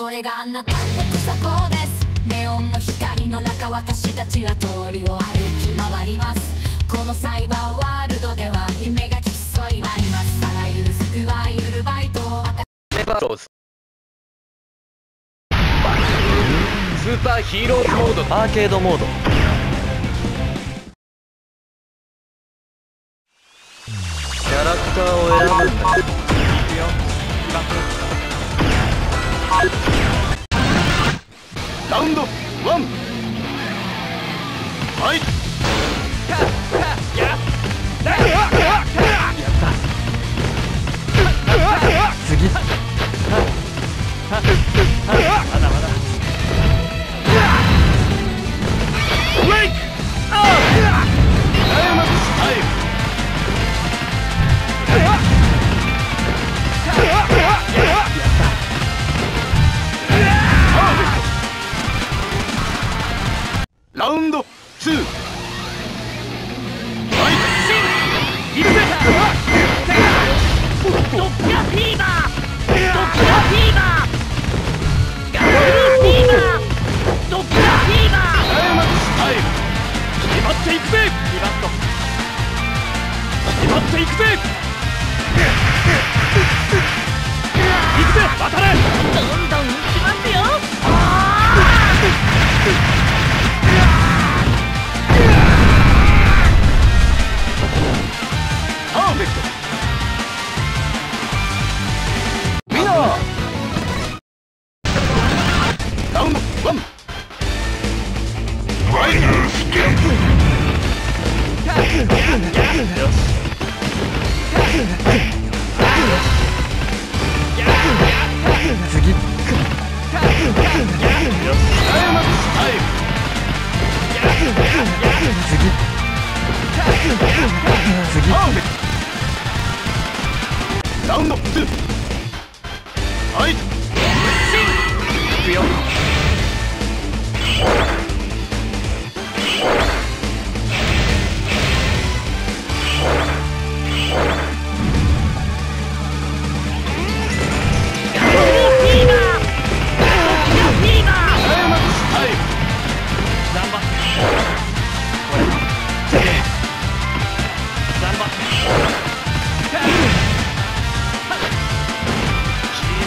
これがあなたの草子です。ネオンの光の中私たちは通りを歩き回ります。このサイバーワールドでは夢が競い合います。あらゆる救わゆるバイトをメバローズ。スーパーヒーローモード。アーケードモード。キャラクターを選ぶ。んだいくよラウンドワンはいやった次ラウンド2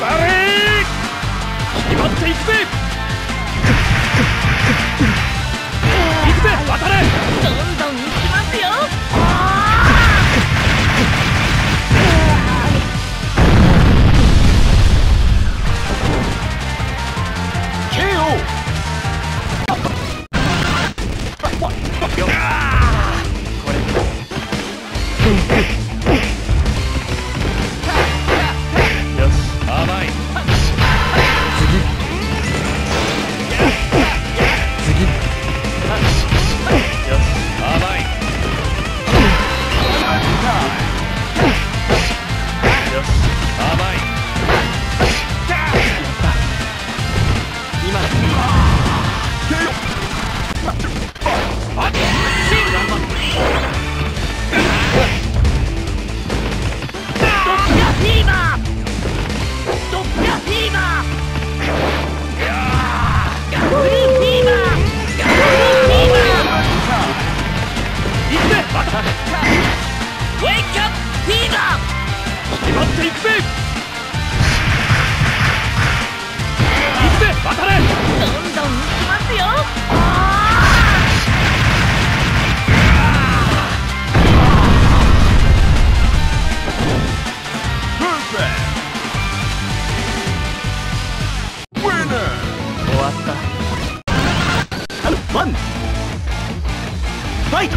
決まっていくぜいくぜ渡れーウェイクアップフィーバー決まっていくぜいくぜ渡れどんどんいきますよパーフェクトウィナー終わったワンファイト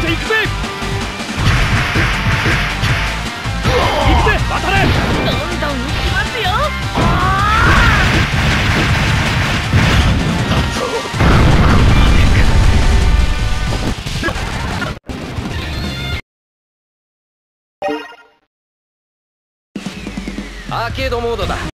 っていくぜ行くぜ渡れ。どんどん行きますよアーケードモードだ。